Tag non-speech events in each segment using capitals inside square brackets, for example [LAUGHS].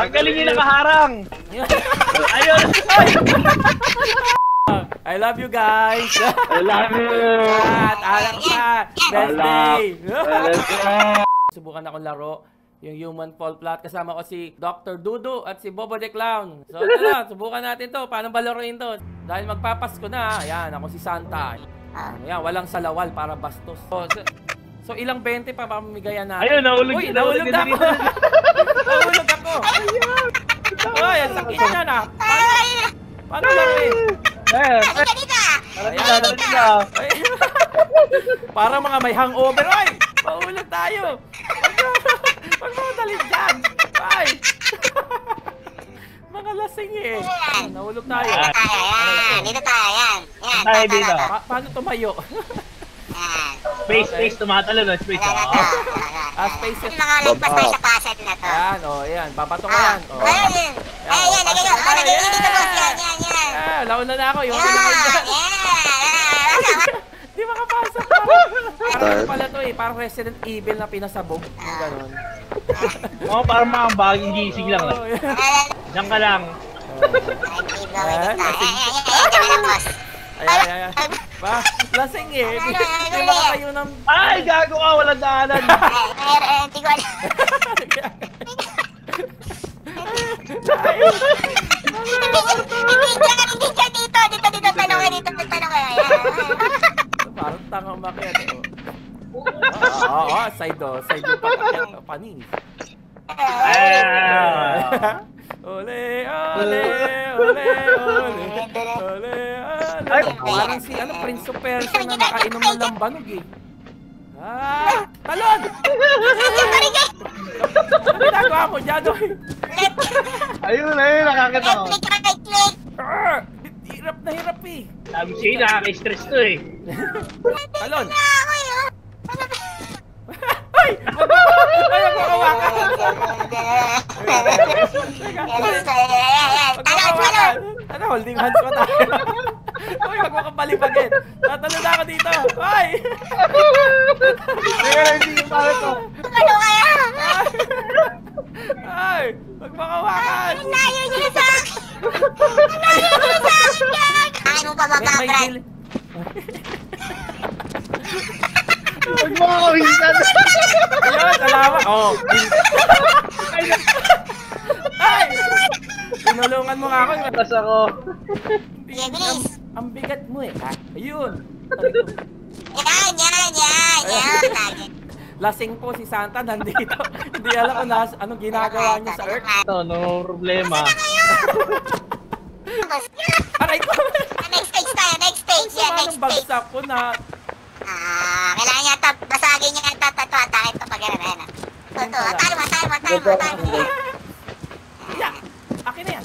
Tanggalin yung nakaharang. Ayun! I love you guys. I love you. At alak pa. Best day. Subukan akong laro yung Human Fall Flat. Kasama ko si Dr. Dudu at si Bobo the Clown. So, na. Subukan natin to. Paano ba laruin to? Dahil magpapasko na. Ayan, ako si Santa. Ayan, walang salawal para bastos. So, so, ilang 20 pa pamimigayan natin? Ayun, nahulog Uy, nahulog nahulog ako. nahulog ako. Uy, ang sakit na na. Paano, laruin? Eh, Halika dito! Tara dito, tara dito. Ay, [LAUGHS] para mga may hangover. Ay, mahulog tayo. Huwag mo dalhin dyan. Ay. [LAUGHS] mga lasing eh. Nahulog tayo. Dito tayo, yan. Dito tayo, yan. Yan, Tayo dito. tama. Pa- paano tumayo? [LAUGHS] Yan. Space, space, tumatalo na. Space. Ah, spaces. Mga lagpas tayo sa puzzle na to. Ayan, oh, ayan. Babato ko yan. Oh. ayun, yun. Ay, yan, lagay yun. Ah, lagay yun dito, boss. Yan, yan, yan. Ah, launa na ako. Yung Yan, yeah, yan. Di makapasok. Parang, parang pala to eh. Parang Resident Evil na pinasabog. Yung ganon. Oh, parang mga bagong gising lang. Diyan ka lang. Ay, yan, yan, yan. Kami na, boss. Ayan, ayan, ayan. Ba, lasing eh. Di, di makatayo ng... Ay, gago ka. Walang daanan. Ay, ay, ay, hindi ko alam. Hindi dyan dito. Dito, dito, tanong ka dito. Tanong ka. [LAUGHS] Parang tanga umakyat. Oh. Oo, oh, side oh. Side papakyat. oh, Panis. Ah. [LAUGHS] Ole, ole, ole, ole, ole, Ay, ole. Parang si ano, Prince of Persia na nakainom ng lambanog eh. Ah! Talon! Ano ginagawa mo dyan, oy? Ayun, ayun. Nakakita ko. Click, right click. Ah! Hirap na hirap eh. Sabi sa'yo, nakaka-stress to eh. Talon! Ako yun. Ay! Wag mo! Ay, wag mo kawakan! Teka, Yes, ay, ayan, wag mo Talon, talon. kawakan! Ano, holding hands pa tayo? Uy, wag mo kang palipagin! Tatalo na ako dito! Ay! Teka lang, hindi yung para to. Ano kaya? Ay! Wag mo kawakan! Layo niyo sa akin. Layo niyo sa akin mo pa ba, Brad? Huwag mo ako. Ayun, salamat! Oh! Ay! Tinulungan mo nga ako. Tapos ako. Bilis. Ang bigat mo eh. Ha? Ayun! Yan, yan, yan. Lasing po si Santa nandito. [LAUGHS] Hindi alam kung nas, anong ginagawa niya sa Earth. Ito, no problema. Aray ko! Next stage tayo, next stage. Sama next stage. bagsak ko na Ah, kailangan niya tap, basagin niya ito, ito, atake ito pag gano'n, ayan. Ito, atake mo, atake mo, atake mo, atake mo. Yeah! Akin na yan!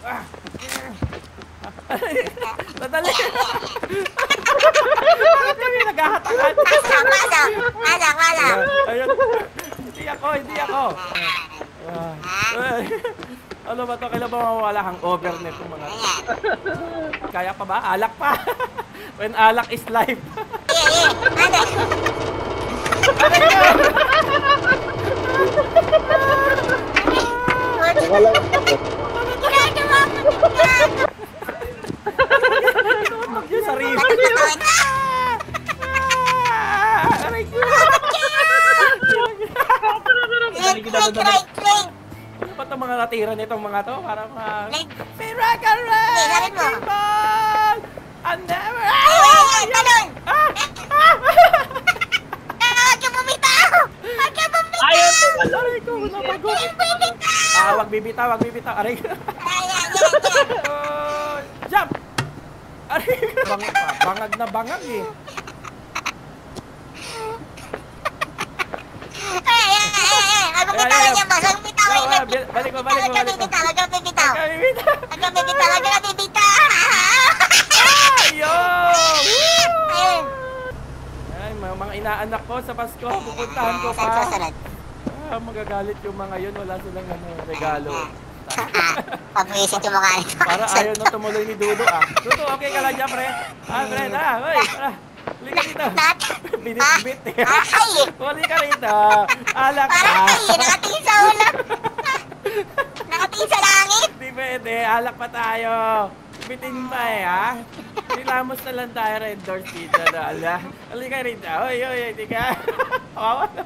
Ah. [LAUGHS] Nadali! Bakit kami naghahatakan? Pasok, pasok, pasok, pasok. Ayun. Hindi ako, hindi ako. Ah. Ano ba to? Kailan ba mawala hangover nito mga. Kaya pa ba? Alak pa! [LAUGHS] When alak is life. Iya, iya, ada. Ginagawa Ah! Click. Ano ba itong mga natira nitong mga to? Mga... Like- Miracle mo. Rainbow! And never... Ay, ay, ay, talon. Ah! Ah! Ah, Huwag ka bumitaw. Huwag ka bumitaw. Ayaw tumalo. Aray ko! Nabago! Huwag bumitaw. Ah, wag bibitaw, wag bibitaw. Aray. Oh, [LAUGHS] jump! Aray! Bang, bangag na bangag eh. Ay, ay, ay, ay. Bumitaw Ay, ay, yan, boss. Bumitaw. Ah, ah, bil- Balik ko, balik ka balik huwag ka bibitaw. Kami bibitaw! Ka bibitaw, ka bibitaw. Ayun! Ay, mga, inaanak ko sa Pasko, pupuntahan ko pa. susunod? Ah, magagalit yung mga yun, wala silang ano, regalo. [LAUGHS] Pag-iisip yung mukha [LAUGHS] nito. Para ayaw na tumuloy ni Dudo ah. Dudo, okay ka lang dyan, pre? Ah, pre, tara, hoy, tara. Dito. Nat. [LAUGHS] Binit-bit eh. Ah, ay. Halika rito. Alak ka. Parang ay, nakatingin sa ulo. Na, pwede. Alak pa tayo. Bitin pa eh, ha? Nilamos na lang tayo dito na, ala. Halika rin na. Oy, oy, hindi ka. Kawawa na.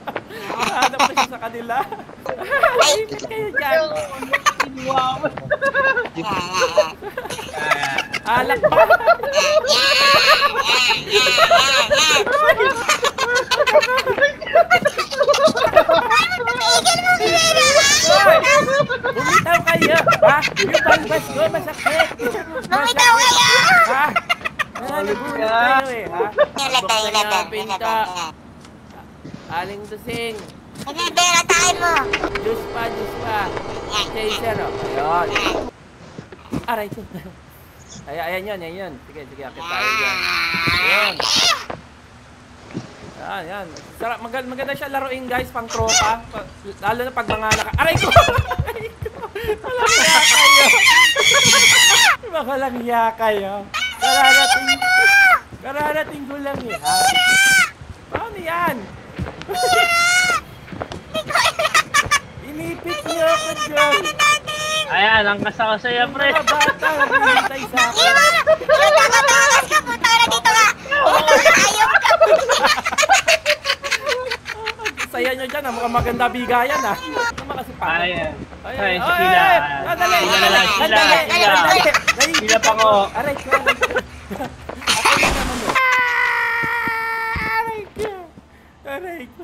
Hanap na siya sa kanila. Ipit kayo dyan. Wow. Alak pa. Yan. Oy, Bumitaw kayo. Ha? Yung balbas ko, masakit. Bumitaw kayo! Ha? Nalalagulat kayo eh, ha? Yung letter, yung letter, yung Pinta. letter. yan. Aling dusing. Tayo mo. Juice pa, juice pa. Yan, yan. Chaser, oh. Ayun. Yan. Aray ko. [LAUGHS] Ay, ayan yun, ayan yun. Sige, sige, akit tayo dyan. Ayun. Yan, yan. Sarap, maganda, maganda siya laruin guys, pang tropa. Pa- Lalo na pag mga naka... Aray ko! [LAUGHS] Aray ko! Walang hiya kayo. [LAUGHS] Baka lang hiya kayo. Kararating... Kararating ko lang eh, ha? Paano yan? [LAUGHS] Inipit niyo ako dyan. Ayan, ang kasa ko sa'yo, pre. Mga bata, naghihintay sa akin. Iwan! Iwan, nakatakas ka! Puta ka na dito ka! Ayaw ka! Saya nyo dyan, ah. mukhang maganda bigayan ah. Ba kasi pa? Ayan. Ay, Ay, ay, si ay, Kila. ay, Sandali, Sila sila, sila. Ay, Sila pa ko. Aray ko. Ako na naman yun. Aray ko. Aray ko.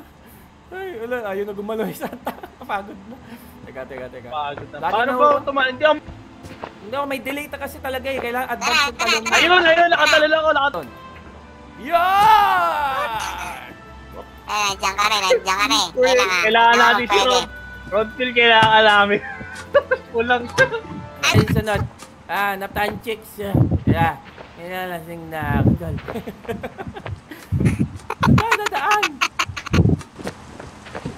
Ay, wala, ayaw na gumalaw yung Santa. [LAUGHS] Pagod na. Teka, teka, teka. Pagod na. Lagi Paano na ba ako- tumaan? Hindi ako... Hindi ako, may delay ta kasi talaga eh. Kailangan advance yung talong mo. Ayun, ayun, nakatalala ko, nakatalala. Yan! Ay, nandiyan ka rin, nandiyan ka rin. Kailangan. Kailangan natin si pwede. Rod. Rodfield, kailangan namin. [LAUGHS] Kulang. Ay, sunod. Ah, naptaan chicks. Yeah. Nilalasing na ako dyan. [LAUGHS] Saan dadaan?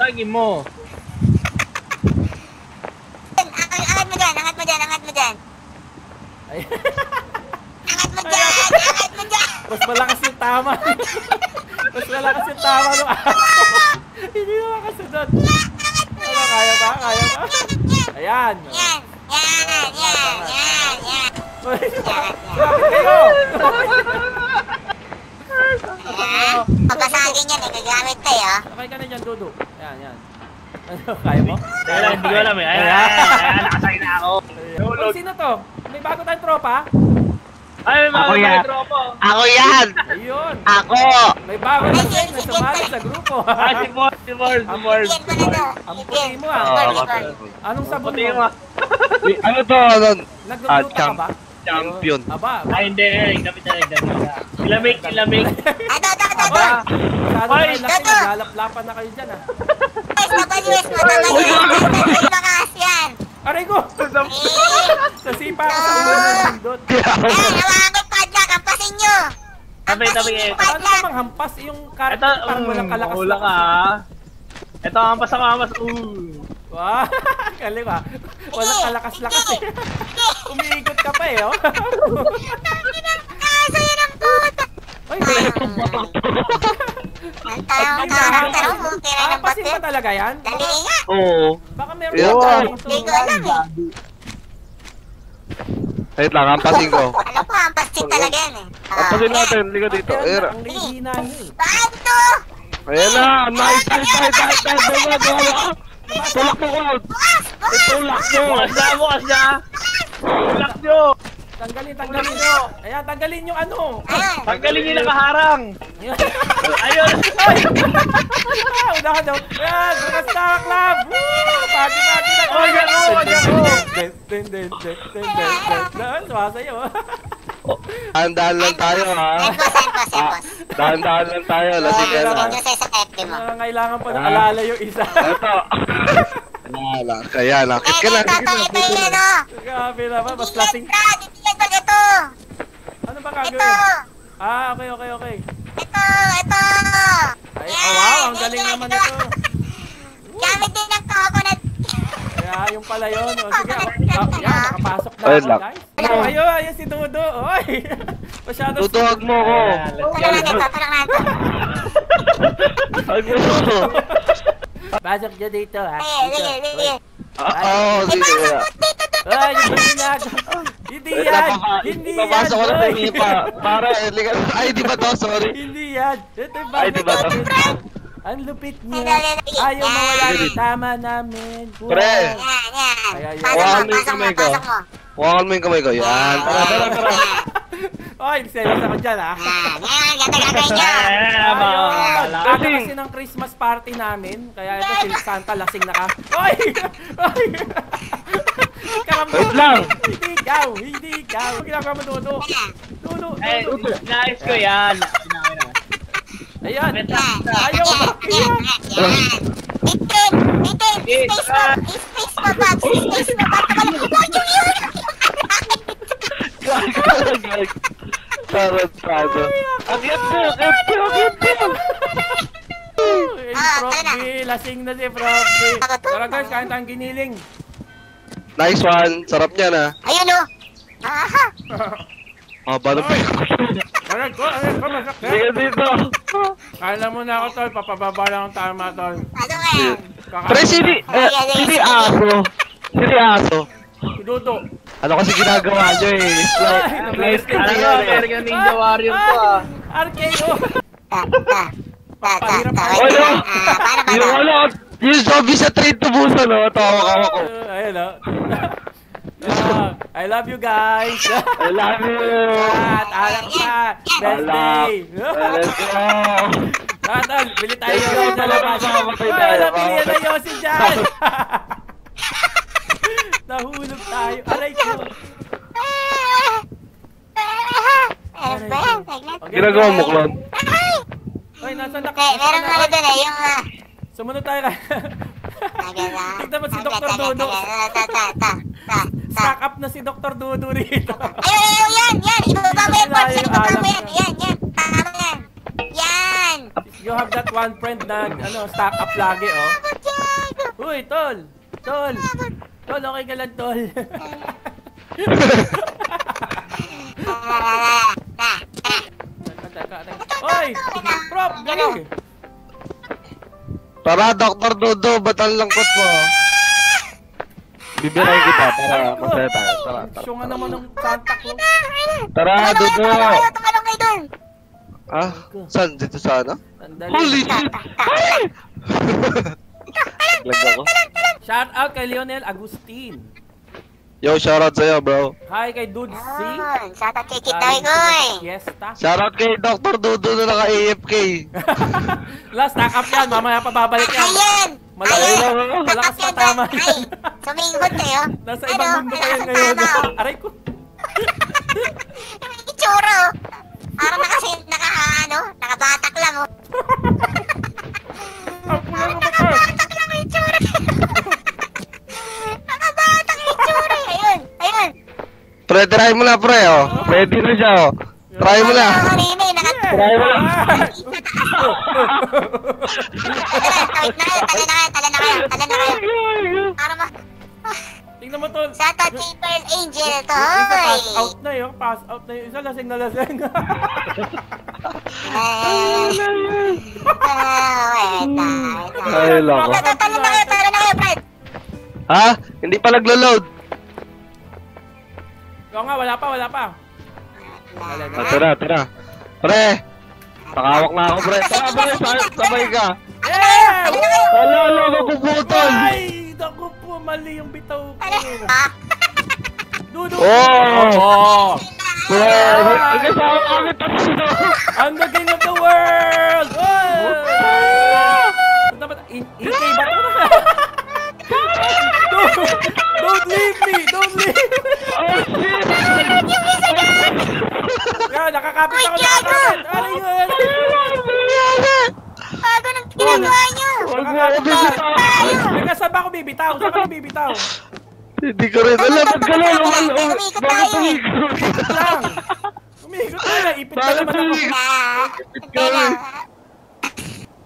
Tagi mo. Angat mo dyan, angat mo dyan, angat mo [LAUGHS] dyan. Angat mo dyan, angat mo dyan. mas malakas yung tama. mas malakas yung tama nung ako. [LAUGHS] Hindi na makasunod. Ano, kaya ba? Kaya ba? Ayan. Yan, yan, yan, yan, yan. Uy, [LAUGHS] Bakit kayo? Yan. Pagkasagin yan, eh, gagamit tayo. ah. Sakay ka na dyan, Dudu. Ayan, yan. Ano, kaya mo? Lang, hindi ko alam eh. Ayan, ayan, nakasakay na ako. Uy, sino to? May bago tayong tropa? Ay, may yan. mga tropa. Ako yan! Ayun. Ako! May bago na din na sumali sa grupo. [LAUGHS] Ah, si Mors, si Mors, si Mors. Bigyan mo na to. Ang puti mo ah. Ikaw. Anong sabon mo. ano to? Ano? Nagluto Ah, ka champ- ba? Champion. Aba, Ay, hindi. eh, Gamit na, gamit na. Ilamig, ilamig. Ito, ito, ito. Aba, masyado na Ay, kayo laki. Naglalaplapan na kayo dyan ah. Guys, mabalis mo, mabalis. Mabakas yan. Aray ko! Eh, Nasipa ako sa ulo ng bundot. eh, hawakan ko yung padlock, hampasin nyo. Tabi, tabi, eh. yung Ano padlock. namang hampas yung Ito, parang walang um, kalakas mahula ka ah. Ito ang pasakamas. Uh. Wow, [LAUGHS] galing ah. Walang kalakas-lakas eh. [LAUGHS] Umiikot ka pa eh, oh. Kaso yun ang puta. Ay, Ang tanong, ang tanong, ang tanong, kung kailan ang Hampasin batin. ba talaga yan? Dali nga. Oo. baka meron Yeah. ka Hindi ko alam eh. Wait lang, hampasin ko. Alam ko, hampasin talaga yan eh. Ah, Hampasin natin, hindi ka dito. Ayan. ang hihina niyo eh. Paano? Ayan na! Nice, nice, nice, nice, nice, nice, nice, nice. Tulak mo ko! Itulak mo! Bukas na, bukas na. Nyo. Tanggalin, tanggalin nyo. Ayan, tanggalin yung ano. Tanggalin nyo nakaharang. [LAUGHS] Ayun. Ay! Ah, Unahan daw. Ayan, bukas na club. Woo! Party, party na. Oh, yan, oh, yan, oh. Den, den, den, den, den, den, den. Sumasayo. Dahan-dahan lang tayo, ha? Ah. Dahan-dahan lang tayo, lasing ka na. Mo. Kailangan pa na alala yung isa. Ito. [LAUGHS] Wala, kaya lakit ka Eh, lang. ito, ito, ito yung. Grabe naman, mas lasing. Brad, itigil pag ito. Ano ba Ito. gagawin? Ah, okay, okay, okay. Ito, ito. Ay, oh, wow, ang galing naman ito. ito. [LAUGHS] Gamit din ng coconut. Kaya yung pala yun. O, sige, ako, ah, yan, nakapasok na Ayun ako, lang. guys. Ayun, ayun, ayun si Dudo. Oy! [LAUGHS] Masyado Tutuwag mo ko. Ayan, let's Tulak natin go. ito. Ay, mo. [LAUGHS] Pasok dyan dito, ha? Dito. sige. Oy. Ah, Oo, Di ba sige. sa dito, Ay, hindi yan. Hindi yan. lang, Hindi yan. Papasok ko na sa Hoy. inyo pa. Para. Ay, di ba to? Sorry. Hindi yan. Ito yung Ay, di ba to? Ang lupit niya. Ayaw mawala ng tama namin. Pre. Pasok mo, mo pasok mo, pasok mo. Huwakan mo yung kamay ko. Yan. Tara, tara, tara. [LAUGHS] Oy, serious ako dyan. Yan, yan, ganda gagawin nyo. Ayun. Ano kasi ng Christmas party namin, kaya ito si Santa lasing na ka. Oy! Oy! Karambol! Wait lang. Hindi ikaw! Hindi ikaw! Ginagawa mo, Dodo? Dodo! Eh, Dodo! nais ko yan. Ayan! Ayaw yan, umakyat. yan, yan. Itin, itin, space mo, space mo, Bob, space mo, Bob. Oh, yung yun! Tarantado. Ang mo! Ang mo! Ang! Eh, Ah, Prof. na. B, lasing na si Prof. B. Tara guys, kain tayong giniling. Nice one. Sarap niyan ah. Ayun o. Aha. Ah, balong pa Aray ko, aray ko, masakit. Sige dito. Kala mo na ako, tol. Papababa lang ang tama, tol. Ano kaya? Pre, sini, eh, sini aso. Sini aso. Si Dodo. Ano kasi ginagawa nyo eh? Alam yan mo, eh. American Ninja Warrior to ah. RKO. Ta, ta, ta, ta, ta. Oh, paano ba ano, yung zombie sa train to Busan, no? Tawa-kawa ko. Uh, ayun o. Ah, I love you guys. I love you. At alam ka, best day. Let's go. Tatan, bili tayo ng go, sa labas. mamatay Ay, mamatay. na Yossi dyan. [LAUGHS] Nahulog tayo. Aray ko. Okay, Ginagawa mo, clown? Ay, nasan na ka? Eh, meron nga doon eh, yung... ah, Sumunod tayo ka. Tignan mo si Dr. Dodo. ta. Stack up na si Dr. Dudu rito. Ayun, ayun, yan, yan. Ibaba mo yan, yung Ibaba mo yan. Yan, yan. Tama yan. Yan. You have that one friend na ano, stack up lagi, oh. Uy, tol. Tol. Tol, okay ka lang, tol. Oy! Prop, gali! Tara, Dr. Dodo, ba't ang langkot mo? Bibirayin kita para masaya tayo. Tara, tara. Siya nga naman ng Santa Claus. Tara, Dodo. tumalong kayo doon. Ah, saan? Dito sa ano? Holy shit! [LAUGHS] Shout out kay Lionel Agustin. Yo, shoutout sa'yo, bro. Hi kay Dude C. Yun, sa tatikit daw Galing ko sa eh. Fiesta. Shoutout kay Dr. Dodo na naka-AFK. [LAUGHS] Last, stack up yan. Mamaya pa babalik yan. Ayan! Malakas, Ayan! malakas matama Ay, yan. suminghot kayo. [LAUGHS] Nasa Ano? ibang mundo pa yan Malakas ngayon. tama, oh. Aray ko. Itsura oh. Parang nakasi, naka, ano, nakabatak lang oh. [LAUGHS] Ang? Nakabatak yung itsura. Ayun, ayun. Pre, try mo na, pre, oh. Ready na siya, oh. Try mo na. Kanina eh, naka... Try mo na. Tawid na kayo, tala na kayo, tala na kayo, tala na kayo. Para ma... Tingnan mo tol. Sa Pearl Angel to, Yung isa pass out na yun. Pass out na yun. Isa lasing na lasing. Ay, loko. Tala tala na kayo, tala na kayo, Fred. Ha? Hindi pa naglo-load. Oo nga, wala pa, wala pa. Ah, tara, tara. Pre, pakawak na ako, pre. Tara, pre, sa- sabay ka. Yeah! Ala, ala, mapuputol. Ay! Naku po, mali yung bitaw ko. [LAUGHS] Dudu! Oh! Oh! Pre, ang kasama kami tatlo. I'm the king of the world! Oh! Dapat, in- EK ba ito? [LAUGHS] don't, don't leave me! Don't leave me! Oh, shit. Yan, nakakapit ako, nakakapit! Ano yun? bago nang ginagawa niyo. Huwag mo ako bibitaw. Teka, saan ba ako bibitaw? Saan ako bibitaw? Hindi ko rin alam. Ba't gano'n? Umikot Bakit tayo eh. umikot? Lang! Umikot na lang, ipit na Bakit naman ako. umikot? Na, teka.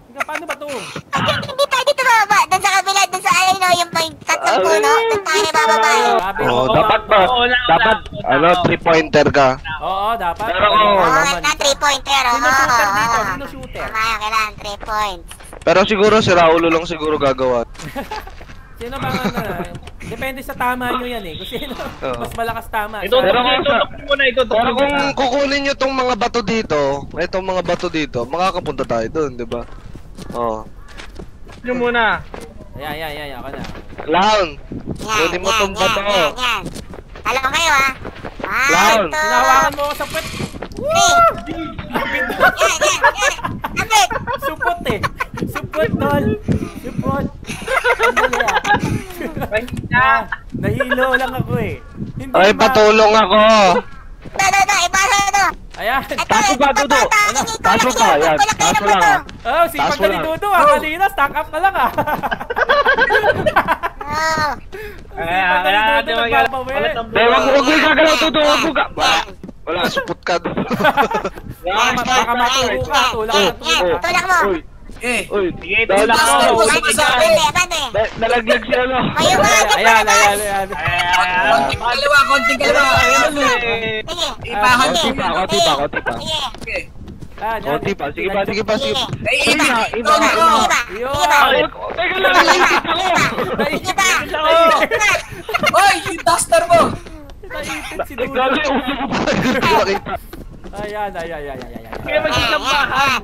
Teka, paano ba to? Bakit hindi tayo dito bababa? Doon sa kabila, doon sa alay no, yung may tatlong puno. Doon tayo bababa eh. Oh, ko, dapat ba? Oo. Dapat, ano, three-pointer ka. Oo, dapat. Pero Oo, naman na ito? 3 pointer. Oo, Sino shooter oo, dito? oo. Sino shooter? Tama kailangan 3 points. Pero siguro si Raulo lang siguro gagawa. [LAUGHS] Sino ba ang ano? Depende sa tama nyo yan eh. Kung sino Oo. mas malakas tama. Itutok Pero mo, kung sa- itutok mo muna, itutok Pero kung kukunin nyo tong mga bato dito, itong mga bato dito, makakapunta tayo doon, di ba? Oh. Nyo muna. Ayan, ayan, ayan, ako na. Clown! Yan, Kunin mo yan, tong yan, bato. yan, yan. Alam ko kayo. Ah, Clown. ito. Hinawakan mo ako sa puwet. Yan, yan, yan. Abit. Supot eh. Supot, tol. Supot. Sandali ah. Ah, Nahilo lang ako eh. Hindi Ay, ma- patulong ako! Ito, ito, ito. Ipasa ito. Ayan. Taso ka, ito, Dudo. Taso ka, yan. Taso lang, ah. Oh, si Taas mo Pagdali lang. Dudo ah. Kanina, stack up ka lang ah. Oh. Kaya, Dudo natin mag- nagpapawi. ulit ang Hindi, wag wag mo gagalaw to, Yan, wag mo. Wala, supot ka doon. Baka, [LAUGHS] baka maturo ka. Tulak ka, tulak ka. tulak mo. Uy, Eh, uy. Sige, mo. Mo. Abante. Na- Nalaglag siya, no? Ayun, Ayan, ayan, ayan. konting kaliwa, konting Eh, Sige. Ipahan Konti mo. pa, konti pa, konti pa. Sige. Okay. Ayan, ayan. Konti pa, sige pa, sige pa, sige pa. Eh, Sige iba, iba, iba. pa. Ay, Teka lang, naisip ako! Naisip pa. Hoy, yung duster mo. Naisip si Dudo. Grabe, ulo ko pa. [LAUGHS] Ayan, ayan, ayan, ayan, ayan. Kaya magsisambahan.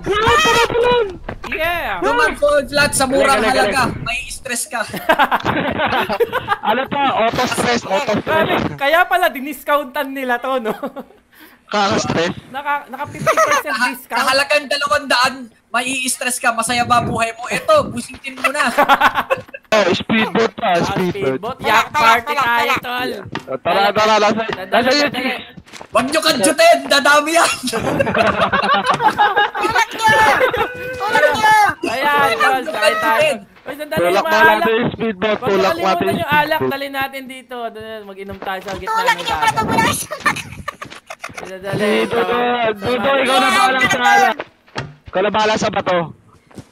Yeah! Naman po, flat sa murang Galing, galing, halaga. May stress ka. [LAUGHS] Ano to? Auto stress, auto Grabe, stress. kaya pala diniscountan nila to, no? Kaka-stress. Naka, naka 50% Kaha- discount. Kahalagang dalawang daan, may i-stress ka, masaya ba buhay mo? Ito, busitin mo na. [LAUGHS] Oh, speedboat pa, Ah, speedboat. speedboat. Yak party tayo, tol. Tara, tara, nasa, Dadali, nasa yung. Huwag nyo kadjutin, dadami yan. Tulak nyo. Tulak nyo. Ayan, tol. Tayo. Uy, sandali Tulak yung mo natin alak. yung speedboat, Huwag tulak natin yung alak. Dali natin dito. Mag-inom tayo sa gitna Tulak. Pato dagat. mo lang siya. Dali, Dito, Dudo, ikaw na bahala sa alak. Ikaw na bahala sa bato.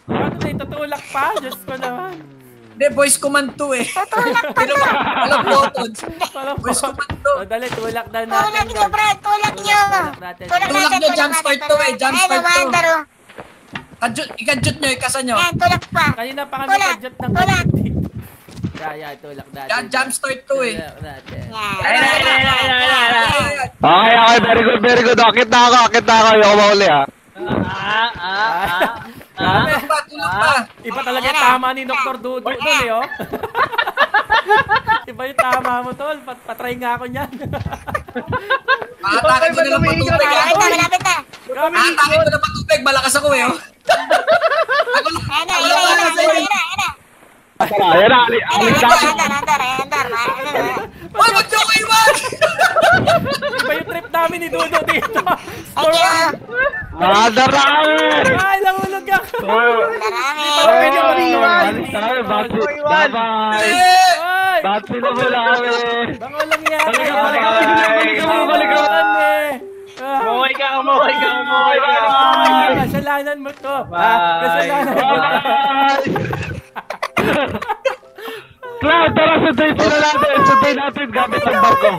Ano na, itutulak pa? Diyos ko naman. Hindi, voice command to eh. Pero walang buttons. Voice command to. O, dali, tulak Tulak natin. nyo, Brad. Tulak nyo. Tulak. Tulak Tulak nyo, jump start to eh, jump start to. umaandar, oh. Kadjut, ikadjut nyo, ikasa nyo. Yan, tulak pa. Kanina pa kami Tulak, kadjot ng tulak. [LAUGHS] Yeah, yeah, tulak natin. Yan, jump start to eh. Tulak natin. Yan. Ayun, ayun, ayun, ayun, ayun, ayun. Ayan. Okay, okay, very good, very good. Akit na ako, akit na ako. Ayoko mauli, ha. Ah, ah, ah. Grabe. Tulak pa, pa. Iba talaga yung tama ni Dr. Dudu doon eh, oh. [LAUGHS] Iba yung tama mo, tol. Pat patry nga ako niyan. [LAUGHS] Aatakin ko na lang patubig. Malapit na, ah. malapit na. Aatakin ko na patubig, malakas ako eh. oh. [LAUGHS] Ako na, Ako ayan na, ayan na, eh. na, ayan na. Ayan na, ali- Ayan alik na, na. andar, andar, andar, ma- na. Hoy, wag nyo ko iwan! Iba yung trip namin ni Dudu dito. Thank you. Madar na kami. Ay, nahulog ako. Iwan. Bye-bye. Ay, Bati na mula kami. baka lang yan. Balik Ay, balik ka, balik eh. Ah. Umuwi ka, umuwi ka, umuwi ka. Kasalanan mo to. Bye. Kasalanan mo. [LAUGHS] Cloud, tara, sunduin sila natin. Sunduin natin gamit ang barko.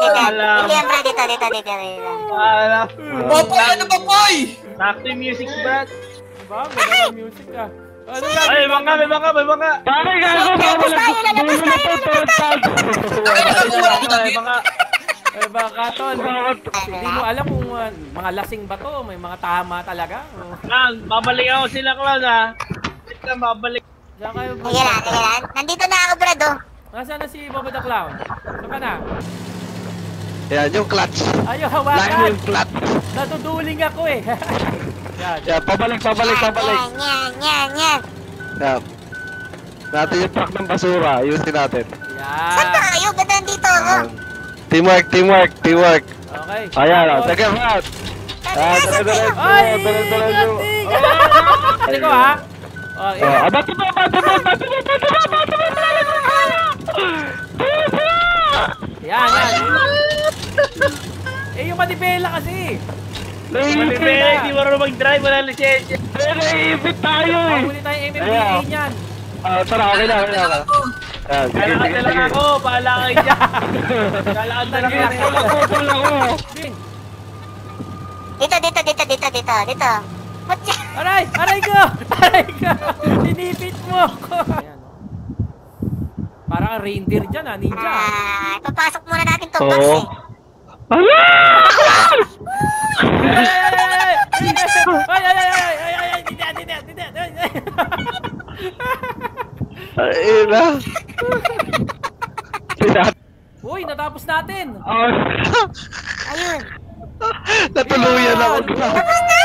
Alam. Bro, dito, dito, dito, dito. Wala. Popoy, ano ba, boy? Sakto yung music, Brad. Ba, ganda ng music ah. Ano nga? Ay, may bangka, may bangka, may bangka. Pare, gago, bawal ang dulo na to, tarantado. Ay, nakakuha ko May bangka. Eh, baka tol. Hindi mo alam kung uh, mga lasing ba to. May mga tama talaga. Oh. Clown, babalik ako sila, Clown, ha. Wait lang, babalik. Diyan kayo. Sige lang. Nandito na ako, Brad, oh. Nasaan na si Bobo the Clown? Saan ka na? Yan, yung clutch. Ayaw hawakan. yung clutch. Natuduling ako eh. Yan. Yan, pabalik, pabalik, Yan, pabalik. Yan, yan, yan, yan. Yan. Natin yung truck ng basura. Ayusin natin. Saan Yan. tayo? Ba't nandito ako? Yan. Teamwork, teamwork, teamwork. Okay. Ayan, oh, second round. Sabi Ah, nga, dala, dala, dala, dala, dala. Gating! Ano ko ha? Oh, Oh, yan. ah, bato mo, bato mo, bato mo, bato mo, bato mo, bato mo. Yan, yan. Eh, yung manibela kasi. Naiipit hindi marunong mag-drive, wala lisensya. na. Naiipit tayo eh. Mahuli tayo MMDA niyan. Ah, tara, okay na, okay na. Yan, sige, Kailangan sige, na lang sige. ako, paala kayo dyan. Kailangan na lang ako. Tulak ko, tulak ko. Bin. Dito, dito, dito, dito, dito, dito. Aray! Aray ko! [LAUGHS] Aray ko! Inipit mo ako! Parang reindeer dyan ha, ninja. Ah, ipapasok muna natin tong box eh. Ala! Ay, na. Uy, natapos natin. Ah. Ayun. Natuluyan ako. Tapos na!